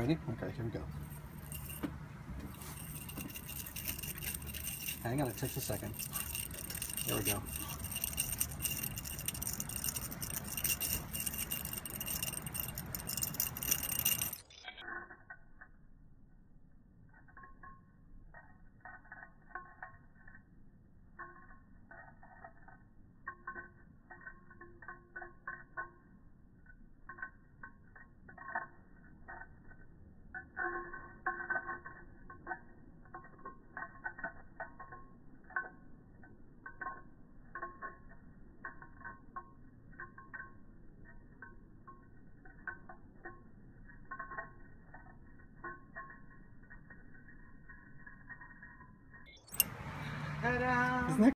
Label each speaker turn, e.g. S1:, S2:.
S1: Ready? Okay, here we go. Hang on, it takes a second. There we go. Ta-da! Isn't that